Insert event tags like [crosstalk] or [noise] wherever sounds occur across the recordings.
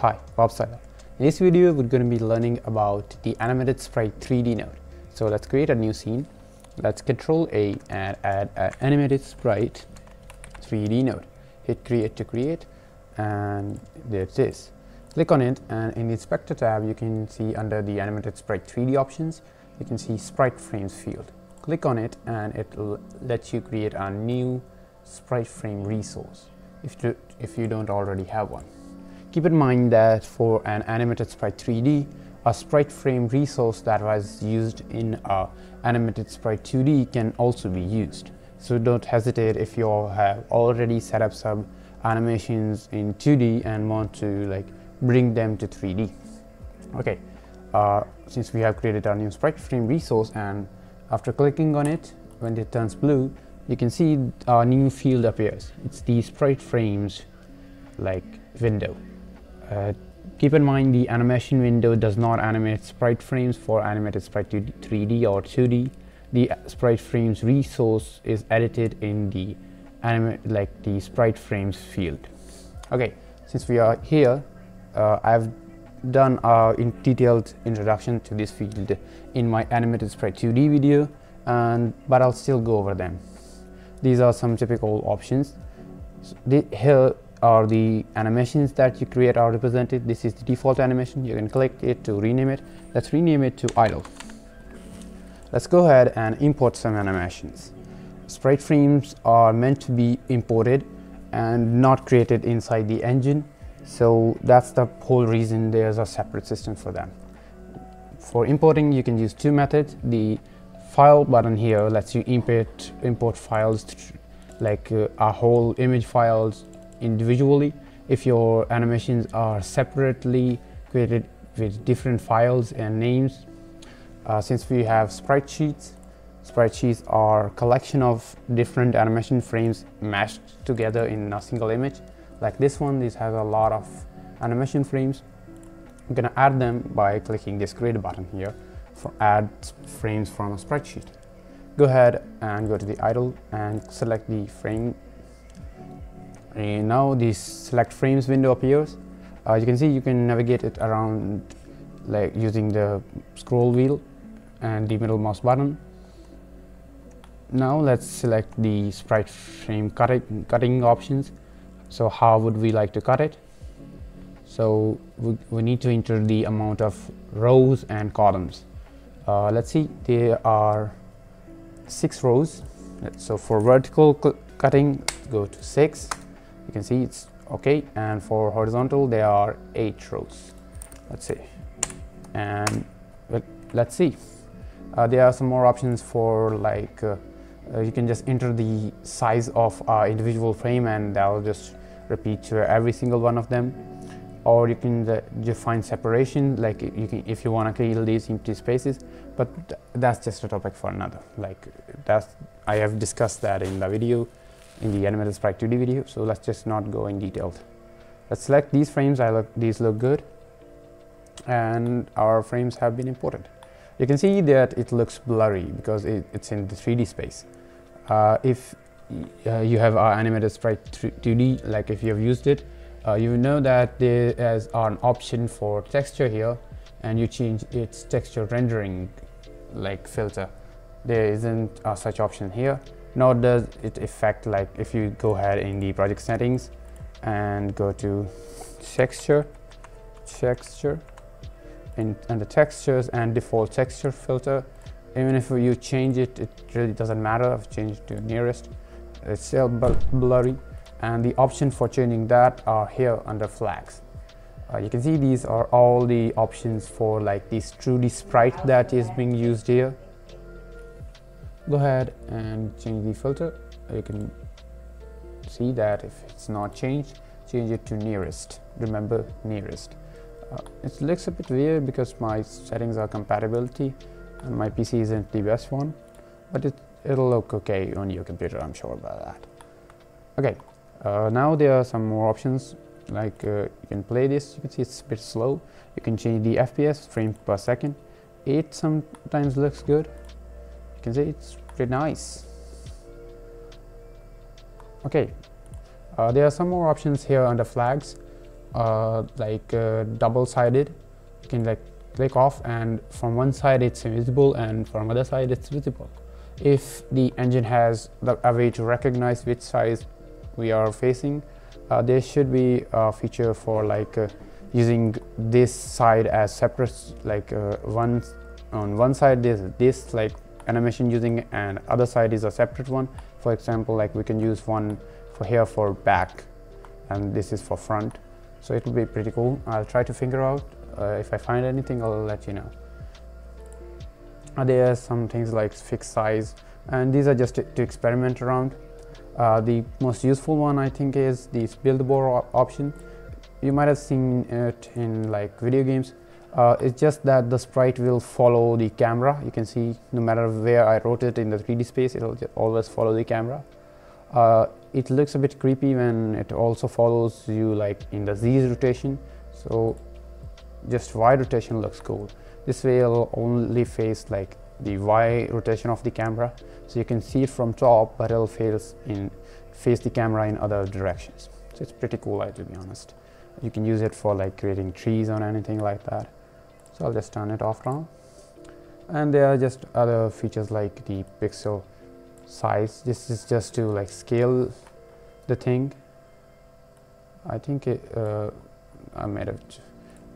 Hi, Bob Seiler. In this video, we're going to be learning about the animated sprite 3D node. So let's create a new scene. Let's control A and add an animated sprite 3D node. Hit create to create and there it is. Click on it and in the inspector tab, you can see under the animated sprite 3D options, you can see sprite frames field. Click on it and it will let you create a new sprite frame resource if you, if you don't already have one. Keep in mind that for an animated sprite 3D, a sprite frame resource that was used in a animated sprite 2D can also be used. So don't hesitate if you have already set up some animations in 2D and want to like bring them to 3D. Okay, uh, since we have created our new sprite frame resource and after clicking on it, when it turns blue, you can see a new field appears. It's the sprite frames like window. Uh, keep in mind the animation window does not animate sprite frames for animated sprite 3D or 2D. The sprite frames resource is edited in the like the sprite frames field. Okay, since we are here, uh, I've done a in detailed introduction to this field in my animated sprite 2D video, and but I'll still go over them. These are some typical options. So the, here are the animations that you create are represented. This is the default animation. You can click it to rename it. Let's rename it to idle. Let's go ahead and import some animations. Sprite frames are meant to be imported and not created inside the engine so that's the whole reason there's a separate system for them. For importing, you can use two methods. The file button here lets you import, import files like uh, a whole image files individually. If your animations are separately created with different files and names, uh, since we have sprite sheets, sprite sheets are collection of different animation frames mashed together in a single image. Like this one this has a lot of animation frames. I'm gonna add them by clicking this create button here for add frames from a sprite sheet. Go ahead and go to the idle and select the frame and now this select frames window appears uh, you can see you can navigate it around like using the scroll wheel and the middle mouse button now let's select the sprite frame cutting, cutting options so how would we like to cut it? So we, we need to enter the amount of rows and columns. Uh, let's see, there are six rows. So for vertical cutting, go to six. You can see it's okay. And for horizontal, there are eight rows. Let's see. And well, let's see. Uh, there are some more options for like uh, uh, you can just enter the size of uh, individual frame and that will just repeat to every single one of them or you can uh, define separation like you can if you want to kill these empty spaces but th that's just a topic for another like that's I have discussed that in the video in the animated sprite 2D video so let's just not go in detail. Let's select these frames I look these look good and our frames have been imported. You can see that it looks blurry because it, it's in the 3D space. Uh, if uh, you have our animated sprite 2D, like if you have used it, uh, you know that there is an option for texture here and you change its texture rendering like filter. There isn't a such option here, nor does it affect like if you go ahead in the project settings and go to texture, texture, in, and the textures and default texture filter, even if you change it, it really doesn't matter. I've changed to nearest. It's still blurry. And the option for changing that are here under flags. Uh, you can see these are all the options for like this 2D sprite that is being used here. Go ahead and change the filter. You can see that if it's not changed, change it to nearest. Remember nearest. Uh, it looks a bit weird because my settings are compatibility and my PC isn't the best one, but it, it'll look okay on your computer, I'm sure about that. Okay, uh, now there are some more options, like uh, you can play this, you can see it's a bit slow. You can change the FPS, frame per second. 8 sometimes looks good. Can see it's pretty nice. Okay, uh, there are some more options here under flags. uh, like uh, double-sided you can like click off and from one side it's invisible and from other side it's visible if the engine has the, a way to recognize which side we are facing uh, there should be a feature for like uh, using this side as separate like uh, one on one side there's this like animation using and other side is a separate one. For example like we can use one for here for back and this is for front. So it will be pretty cool. I'll try to figure out uh, if I find anything I'll let you know. There are some things like fixed size? And these are just to, to experiment around. Uh, the most useful one I think is this billboard option. You might have seen it in like video games uh, it's just that the sprite will follow the camera. You can see no matter where I rotate in the 3d space it'll always follow the camera. Uh, it looks a bit creepy when it also follows you like in the Z rotation. So just Y rotation looks cool. This way it'll only face like the Y rotation of the camera. So you can see it from top but it'll face in face the camera in other directions. So it's pretty cool I to be honest. You can use it for like creating trees or anything like that so I'll just turn it off now. And there are just other features like the pixel size. This is just to like scale the thing. I think it, uh, I made it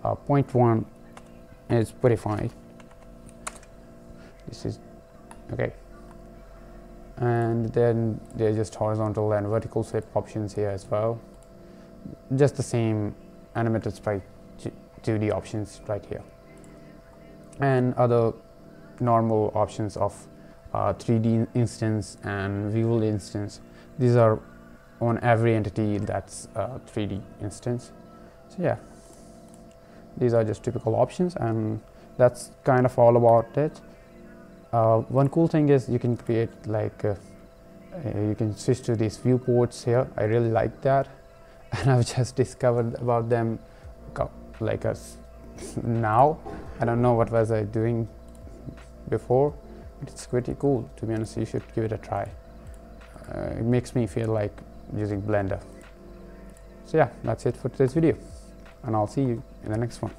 uh, 0.1 is pretty fine. This is okay. And then there's just horizontal and vertical shape options here as well. Just the same animated sprite 2D options right here and other normal options of uh, 3D instance and visual instance. These are on every entity that's a 3D instance. So yeah. These are just typical options and that's kind of all about it. Uh, one cool thing is you can create like uh, uh you can switch to these viewports here. I really like that. [laughs] And I've just discovered about them like us [laughs] now I don't know what was I doing before but it's pretty cool to be honest. You should give it a try. Uh, it makes me feel like using blender. So yeah that's it for today's video and I'll see you in the next one